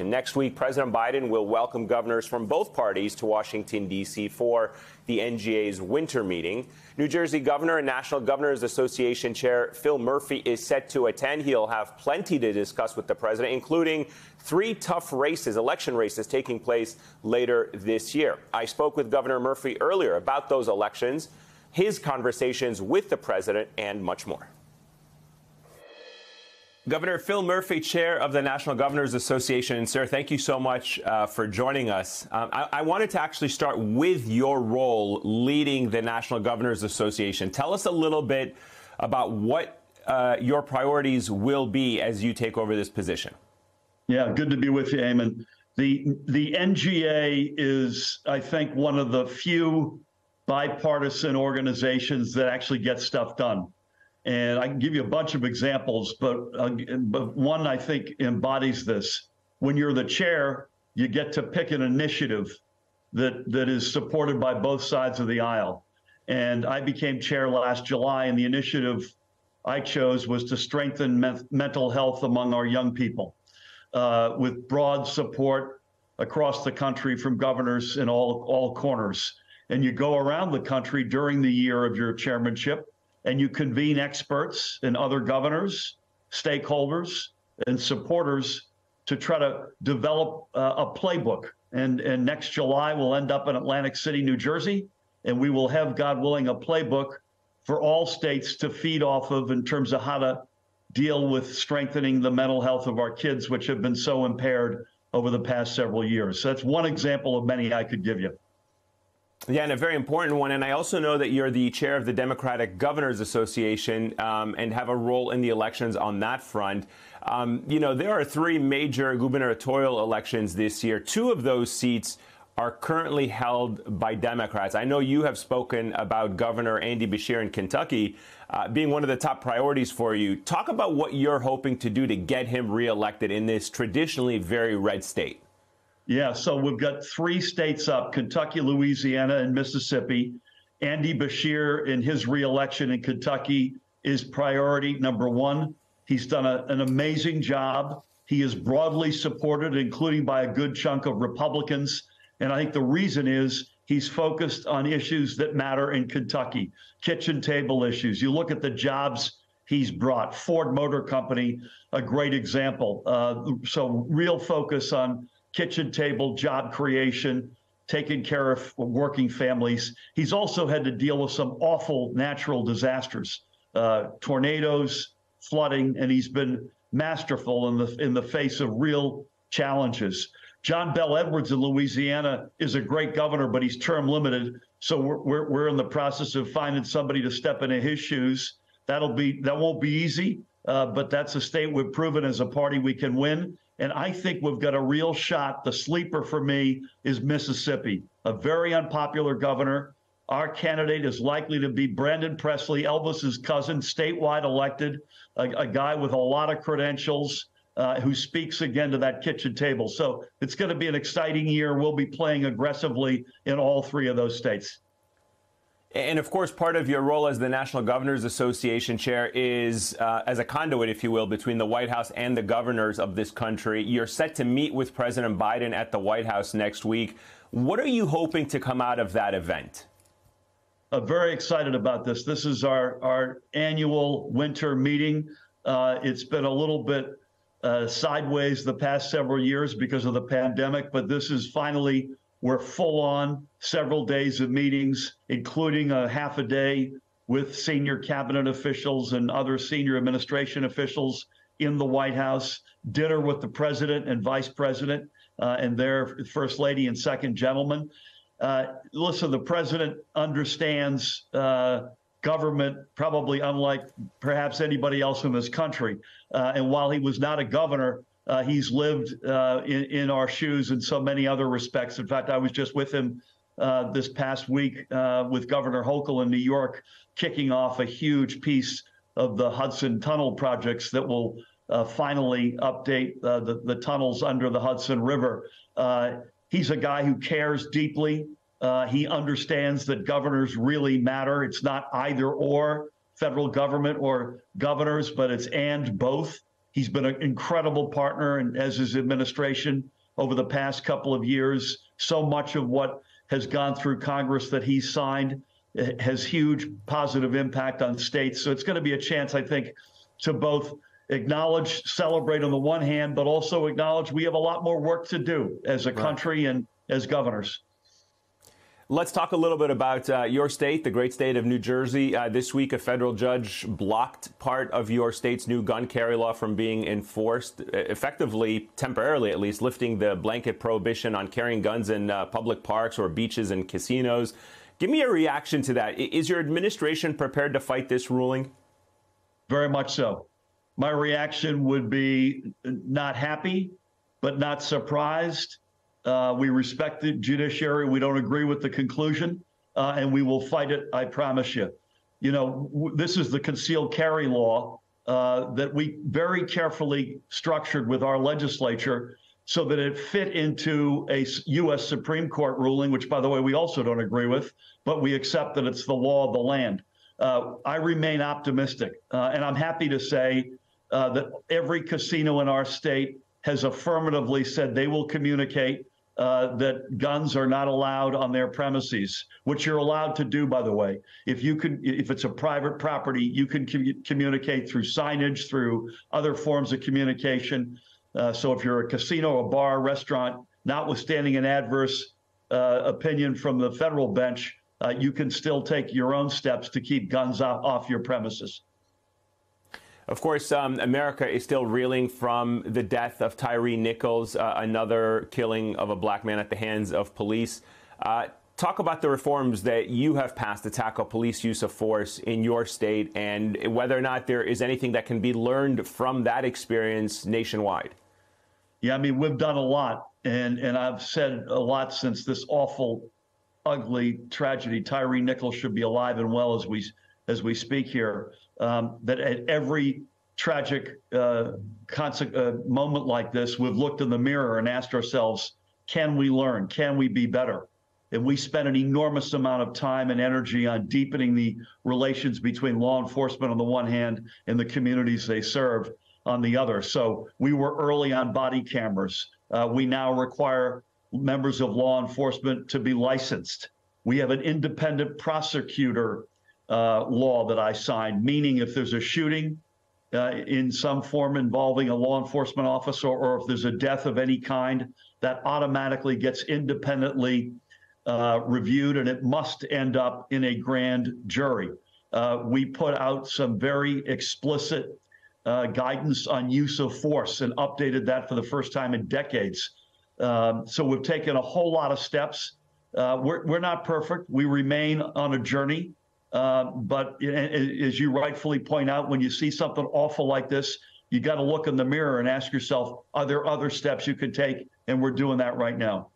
Next week, President Biden will welcome governors from both parties to Washington, D.C. for the NGA's winter meeting. New Jersey Governor and National Governors Association Chair Phil Murphy is set to attend. He'll have plenty to discuss with the president, including three tough races, election races taking place later this year. I spoke with Governor Murphy earlier about those elections, his conversations with the president, and much more. Governor Phil Murphy, chair of the National Governors Association. Sir, thank you so much uh, for joining us. Um, I, I, wanted to actually start with your role leading the National Governors Association. Tell us a little bit about what uh, your priorities will be as you take over this position. Yeah, good to be with you, Ayman. The, the NGA is, I think, one of the few bipartisan organizations that actually gets stuff done. And I can give you a bunch of examples, but, uh, but one I think embodies this. When you're the chair, you get to pick an initiative that, that is supported by both sides of the aisle. And I became chair last July, and the initiative I chose was to strengthen me- mental health among our young people uh, with broad support across the country from governors in all, all corners. And you go around the country during the year of your chairmanship and you convene experts and other governors, stakeholders, and supporters to try to develop uh, a playbook. And, and next July, we'll end up in Atlantic City, New Jersey, and we will have, God willing, a playbook for all states to feed off of in terms of how to deal with strengthening the mental health of our kids, which have been so impaired over the past several years. So that's one example of many I could give you. Yeah, and a very important one. And I also know that you're the chair of the Democratic Governors Association um, and have a role in the elections on that front. Um, you know, there are three major gubernatorial elections this year. Two of those seats are currently held by Democrats. I know you have spoken about Governor Andy Beshear in Kentucky uh, being one of the top priorities for you. Talk about what you're hoping to do to get him reelected in this traditionally very red state. Yeah, so we've got three states up Kentucky, Louisiana, and Mississippi. Andy Beshear, in his reelection in Kentucky, is priority number one. He's done a, an amazing job. He is broadly supported, including by a good chunk of Republicans. And I think the reason is he's focused on issues that matter in Kentucky kitchen table issues. You look at the jobs he's brought, Ford Motor Company, a great example. Uh, so, real focus on kitchen table job creation, taking care of working families. He's also had to deal with some awful natural disasters, uh, tornadoes, flooding, and he's been masterful in the in the face of real challenges. John Bel Edwards in Louisiana is a great governor, but he's term limited. So we're, we're, we're in the process of finding somebody to step into his shoes. That'll be that won't be easy, uh, but that's a state we've proven as a party we can win. And I think we've got a real shot. The sleeper for me is Mississippi, a very unpopular governor. Our candidate is likely to be Brandon Presley, Elvis's cousin, statewide elected, a, a guy with a lot of credentials. Uh, who speaks again to that kitchen table. So it's going to be an exciting year. We'll be playing aggressively in all three of those states. And of course, part of your role as the National Governors Association chair is uh, as a conduit, if you will, between the White House and the governors of this country. You're set to meet with President Biden at the White House next week. What are you hoping to come out of that event? I'm very excited about this. This is our, our annual winter meeting. Uh, it's been a little bit uh, sideways the past several years because of the pandemic, but this is finally we're full on several days of meetings, including a half a day with senior cabinet officials and other senior administration officials in the White House, dinner with the president and vice president uh, and their first lady and second gentleman. Uh, listen, the president understands uh, government probably unlike perhaps anybody else in this country. Uh, and while he was not a governor, uh, he's lived uh, in, in, our shoes in so many other respects. In fact, I was just with him uh, this past week uh, with Governor Hochul in New York, kicking off a huge piece of the Hudson Tunnel projects that will uh, finally update uh, the, the tunnels under the Hudson River. he's a guy who cares deeply. he understands that governors really matter. It's not either or federal government or governors, but it's and both. He's been an incredible partner, and as his administration over the past couple of years, so much of what has gone through Congress that he's signed eh, has huge positive impact on states. So it's going to be a chance, I think, to both acknowledge, celebrate on the one hand, but also acknowledge we have a lot more work to do as a right. country and as governors. Let's talk a little bit about uh, your state, the great state of New Jersey. Uh, this week, a federal judge blocked part of your state's new gun carry law from being enforced, effectively, temporarily at least, lifting the blanket prohibition on carrying guns in uh, public parks or beaches and casinos. Give me a reaction to that. Is your administration prepared to fight this ruling? Very much so. My reaction would be not happy, but not surprised uh, we respect the judiciary. We don't agree with the conclusion, uh, and we will fight it. I promise you. You know, w- this is the concealed carry law uh, that we very carefully structured with our legislature so that it fit into a U.S. Supreme Court ruling, which, by the way, we also don't agree with, but we accept that it's the law of the land. Uh, I remain optimistic, uh, and I'm happy to say uh, that every casino in our state has affirmatively said they will communicate uh, that guns are not allowed on their premises, which you're allowed to do, by the way. If you can, if it's a private property, you can com- communicate through signage, through other forms of communication. Uh, so if you're a casino, a bar, restaurant, notwithstanding an adverse uh, opinion from the federal bench, uh, you can still take your own steps to keep guns off, off your premises. Of course, um, America is still reeling from the death of Tyree Nichols, uh, another killing of a black man at the hands of police. Uh, talk about the reforms that you have passed to tackle police use of force in your state and whether or not there is anything that can be learned from that experience nationwide. Yeah, I mean, we've done a lot, and, and I've said a lot since this awful, ugly tragedy. Tyree Nichols should be alive and well as we as we speak here um, that at every tragic uh, uh, moment like this, we've looked in the mirror and asked ourselves, can we learn? Can we be better? And we spent an enormous amount of time and energy on deepening the relations between law enforcement on the one hand and the communities they serve on the other. So we were early on body cameras. Uh, we now require members of law enforcement to be licensed. We have an independent prosecutor uh, law that I signed, meaning if there's a shooting uh, in some form involving a law enforcement officer or if there's a death of any kind, that automatically gets independently uh, reviewed and it must end up in a grand jury. Uh, we put out some very explicit uh, guidance on use of force and updated that for the first time in decades. Um, so we've taken a whole lot of steps. Uh, we're, we're not perfect. We remain on a journey. Uh, but as you rightfully point out, when you see something awful like this, you got to look in the mirror and ask yourself, are there other steps you could take? And we're doing that right now.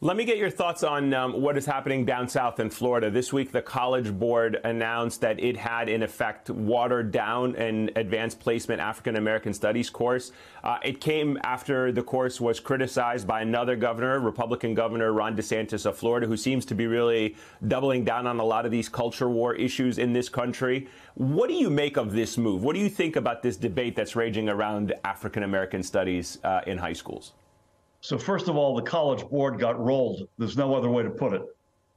Let me get your thoughts on um, what is happening down south in Florida. This week, the College Board announced that it had, in effect, watered down an advanced placement African American Studies course. Uh, it came after the course was criticized by another governor, Republican Governor Ron DeSantis of Florida, who seems to be really doubling down on a lot of these culture war issues in this country. What do you make of this move? What do you think about this debate that's raging around African American Studies uh, in high schools? So first of all, the College Board got rolled. There's no other way to put it.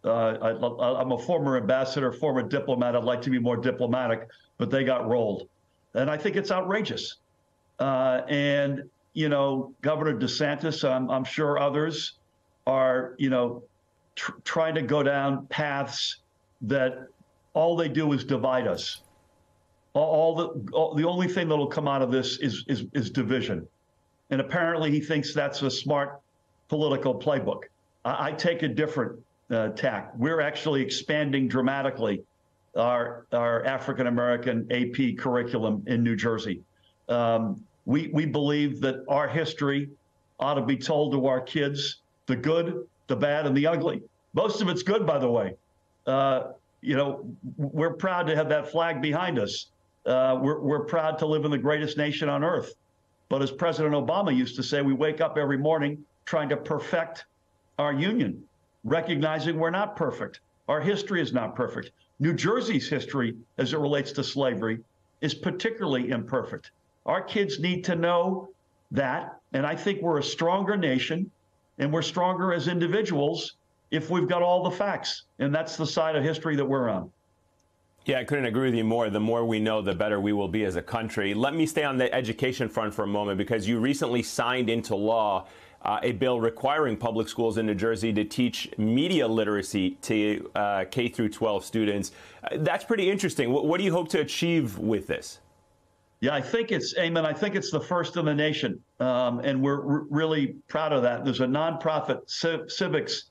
Uh, I, am a former ambassador, former diplomat. I'd like to be more diplomatic, but they got rolled, and I think it's outrageous. Uh, and you know, Governor DeSantis, I'm, I'm sure others are, you know, tr- trying to go down paths that all they do is divide us. All, all the all, the only thing that'll come out of this is is, is division. And apparently he thinks that's a smart political playbook. I, I take a different uh, tack. We're actually expanding dramatically our, our African American AP curriculum in New Jersey. Um, we, we believe that our history ought to be told to our kids the good, the bad, and the ugly. Most of it's good, by the way. Uh, you know, we're proud to have that flag behind us. Uh, we're, we're proud to live in the greatest nation on earth. But as President Obama used to say, we wake up every morning trying to perfect our union, recognizing we're not perfect. Our history is not perfect. New Jersey's history, as it relates to slavery, is particularly imperfect. Our kids need to know that. And I think we're a stronger nation and we're stronger as individuals if we've got all the facts. And that's the side of history that we're on. Yeah, I couldn't agree with you more. The more we know, the better we will be as a country. Let me stay on the education front for a moment because you recently signed into law uh, a bill requiring public schools in New Jersey to teach media literacy to uh, K through 12 students. Uh, that's pretty interesting. What, what, do you hope to achieve with this? Yeah, I think it's, Ayman, I think it's the first in the nation. Um, and we're r- really proud of that. There's a nonprofit civics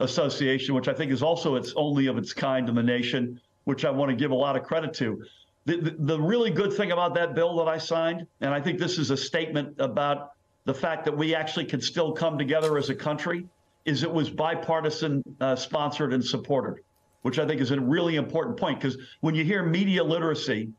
association, which I think is also its only of its kind in the nation, which I want to give a lot of credit to. The, the, the really good thing about that bill that I signed, and I think this is a statement about the fact that we actually can still come together as a country, is it was bipartisan uh, sponsored and supported, which I think is a really important point. Because when you hear media literacy,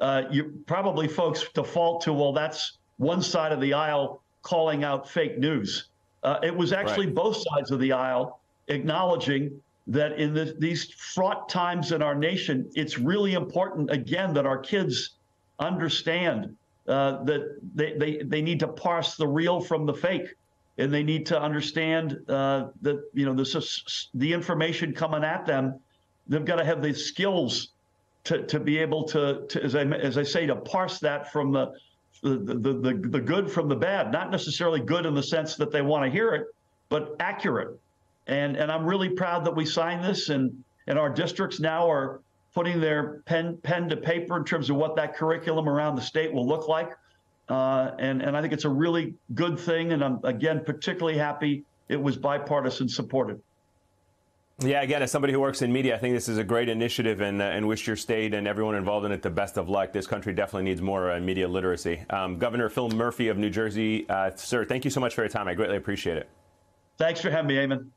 uh, you probably folks default to, well, that's one side of the aisle calling out fake news. Uh, it was actually right. both sides of the aisle acknowledging that in the, these fraught times in our nation, it's really important, again, that our kids understand uh, that they, they, they need to parse the real from the fake. And they need to understand uh, that, you know, this is the information coming at them. They've got to have the skills to, to be able to, to as, I, as I say, to parse that from the, the, the, the, the good from the bad, not necessarily good in the sense that they want to hear it, but accurate. And, and I'm really proud that we signed this and, and our districts now are putting their pen pen to paper in terms of what that curriculum around the state will look like. Uh, and and I think it's a really good thing. And I'm again particularly happy it was bipartisan supported. Yeah, again, as somebody who works in media, I think this is a great initiative and, uh, and wish your state and everyone involved in it the best of luck. This country definitely needs more uh, media literacy. Um, Governor Phil Murphy of New Jersey, uh, sir, thank you so much for your time. I greatly appreciate it. Thanks for having me, Ayman.